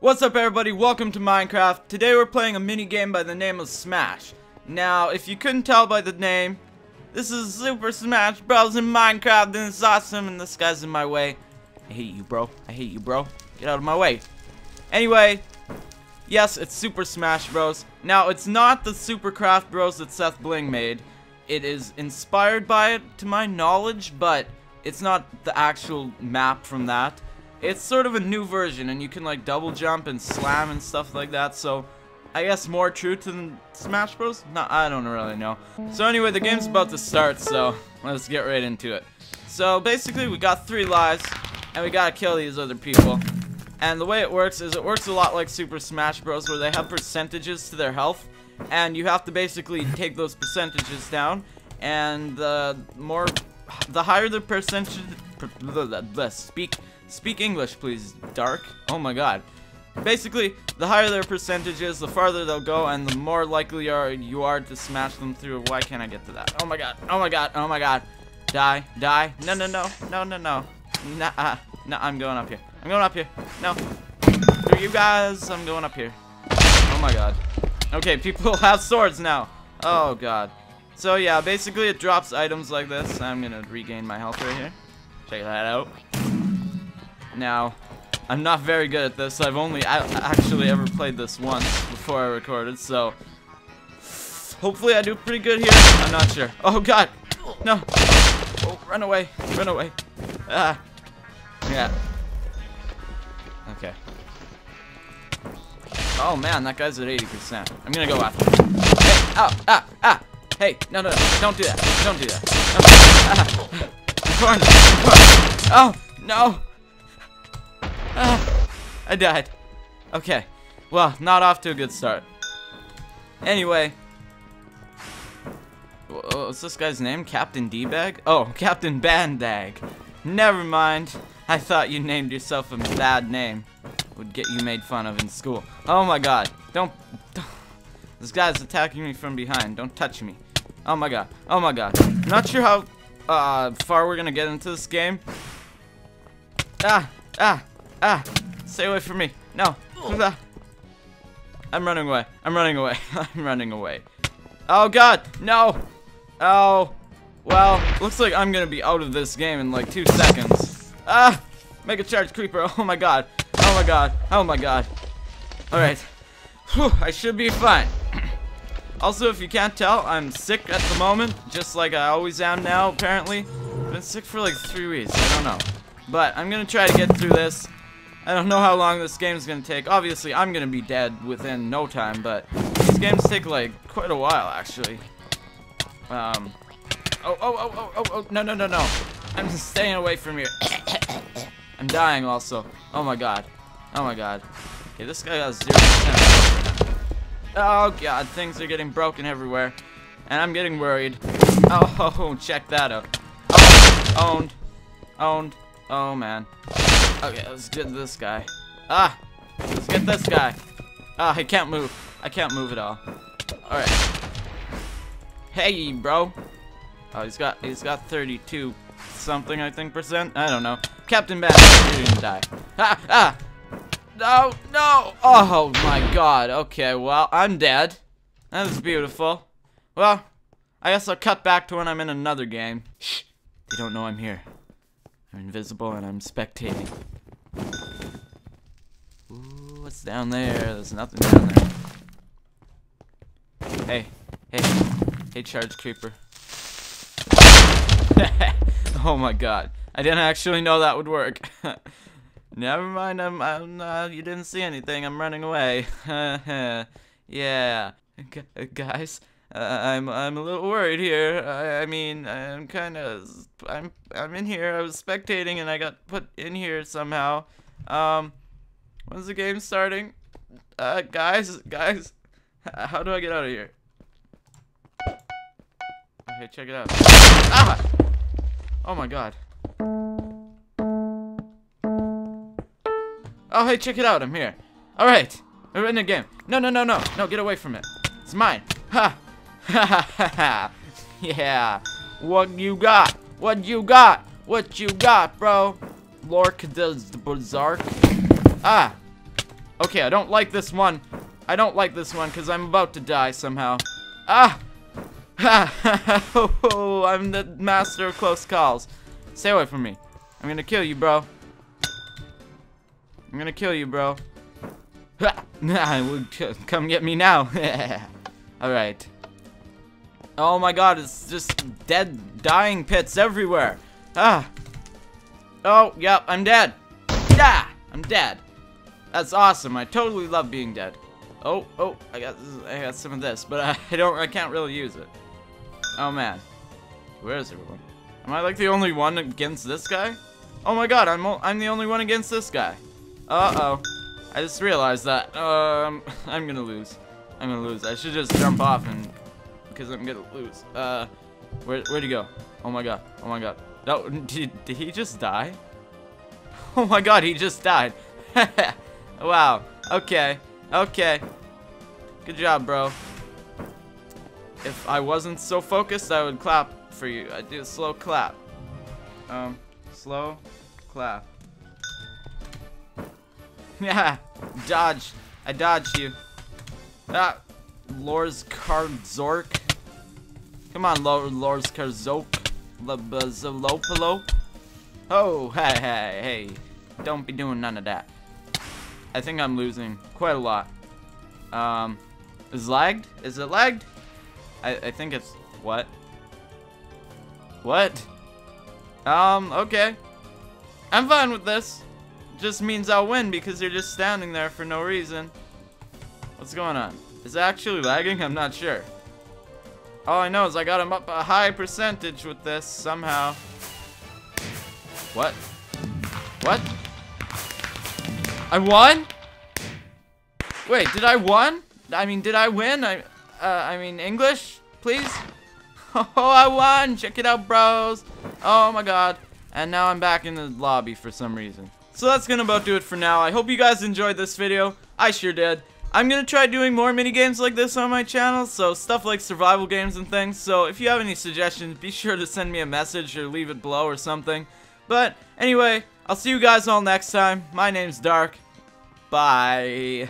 What's up everybody, welcome to Minecraft. Today we're playing a mini game by the name of Smash. Now, if you couldn't tell by the name, this is Super Smash Bros. in Minecraft and it's awesome and this guy's in my way. I hate you, bro. I hate you, bro. Get out of my way. Anyway, yes, it's Super Smash Bros. Now, it's not the Super Craft Bros that SethBling made. It is inspired by it, to my knowledge, but it's not the actual map from that. It's sort of a new version, and you can, like, double jump and slam and stuff like that, so... I guess more true to Smash Bros? No, I don't really know. So anyway, the game's about to start, so let's get right into it. So basically, we got three lives, and we gotta kill these other people. And the way it works is it works a lot like Super Smash Bros. where they have percentages to their health. And you have to basically take those percentages down. And the more, the higher the percentage, the speak, speak English please, Darkke. Oh my god. Basically, the higher their percentages, the farther they'll go, and the more likely you are, you are to smash them through. Why can't I get to that? Oh my god, oh my god, oh my god. Die, die. No, no, no, no, no, no. Nah, uh, I'm going up here. I'm going up here. No. For you guys, I'm going up here. Oh my god. Okay, people have swords now. Oh god. So yeah, basically it drops items like this. I'm gonna regain my health right here. Check that out. Now, I'm not very good at this. I've only actually ever played this once before I recorded, so hopefully I do pretty good here. I'm not sure. Oh god. No. Oh, run away. Run away. Ah. Yeah. Okay. Oh man, that guy's at 80%. I'm gonna go after him. Hey, ah, ah, ah. Hey, no, no, no, don't do that. Don't do that. Ah. I'm Oh, no. Ah, I died. Okay. Well, not off to a good start. Anyway. What's this guy's name? Captain D-Bag? Oh, Captain Bandag. Never mind. I thought you named yourself a bad name. Would get you made fun of in school. Oh my god. Don't, don't. This guy's attacking me from behind. Don't touch me. Oh my god. Oh my god. Not sure how uh, far we're gonna get into this game. Ah! Ah! Ah! Stay away from me. No. I'm running away. I'm running away. I'm running away. Oh god! No! Oh. Well, looks like I'm gonna be out of this game in like two seconds. Ah! Mega Charge Creeper. Oh my god. Oh my god. Oh my god. Alright. I should be fine. Also, if you can't tell, I'm sick at the moment. Just like I always am now, apparently. I've been sick for like three weeks. I don't know. But I'm gonna try to get through this. I don't know how long this game is going to take. Obviously, I'm to be dead within no time, but these games take, like, quite a while, actually. Um, oh, oh, oh, oh, oh, oh, no, no, no, no. I'm staying away from here. I'm dying also. Oh my god. Oh my god. Okay, this guy has 0%. Oh god, things are getting broken everywhere. And I'm getting worried. Oh, check that out. Oh, owned. Owned. Oh man. Okay, let's get this guy. Ah! Let's get this guy. Ah, I can't move. I can't move at all. Alright. Hey, bro. Oh, he's got he's got 32 something, I think, percent. I don't know. Captain Bat, you didn't die. Ah! Ah! No! No! Oh, my God. Okay, well, I'm dead. That was beautiful. Well, I guess I'll cut back to when I'm in another game. Shh! They don't know I'm here. I'm invisible and I'm spectating. Ooh, what's down there? There's nothing down there. Hey, hey, hey, charge creeper. oh my god. I didn't actually know that would work. Never mind, I'm, I'm uh, you didn't see anything, I'm running away. yeah. G guys, uh, I'm I'm a little worried here. I, I mean, I'm kind of I'm I'm in here. I was spectating and I got put in here somehow. Um, when's the game starting? Uh, guys, guys, how do I get out of here? Okay, check it out. Ah! Oh my god. Oh, hey, check it out. I'm here. All right, we're in the game. No, no, no, no, no. Get away from it. It's mine. Ha. Ha ha ha ha. Yeah. What you got? What you got? What you got, bro? Lork does the berserk. Ah. Okay, I don't like this one. I don't like this one because I'm about to die somehow. Ah! Ha! oh, I'm the master of close calls. Stay away from me. I'm gonna kill you, bro. I'm gonna kill you, bro. Come get me now. Alright. Oh my god, it's just dead, dying pits everywhere. Ah. Oh, yep, I'm dead. Yeah, I'm dead. That's awesome. I totally love being dead. Oh, oh, I got, I got some of this, but I don't, I can't really use it. Oh man, where is everyone? Am I like the only one against this guy? Oh my god, I'm, I'm the only one against this guy. Uh-oh. I just realized that. Um, I'm gonna lose. I'm gonna lose. I should just jump off and, because I'm gonna lose. Uh, where, where'd he go? Oh my god, oh my god. No, did, did he just die? Oh my god, he just died. wow, okay. Okay. Good job, bro. If I wasn't so focused, I would clap for you. I'd do a slow clap. Um, slow clap. Yeah, dodge. I dodged you. Ah, Lors Karzork. Come on, Lors Karzok. Labazolopolo. Oh, hey, hey, hey. Don't be doing none of that. I think I'm losing quite a lot. Um, is lagged? Is it lagged? I, I think it's, what? What? Um, okay. I'm fine with this. Just means I'll win because you're just standing there for no reason. What's going on? Is it actually lagging? I'm not sure. All I know is I got him up a high percentage with this somehow. What? What? I won? Wait, did I won? I mean, did I win? I, uh, I mean, English, please? Oh, I won! Check it out, bros! Oh my god. And now I'm back in the lobby for some reason. So that's gonna about do it for now. I hope you guys enjoyed this video. I sure did. I'm gonna try doing more mini games like this on my channel, so stuff like survival games and things. So if you have any suggestions, be sure to send me a message or leave it below or something. But anyway, I'll see you guys all next time. My name's Darkke. Bye.